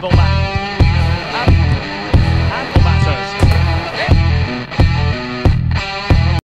Boba.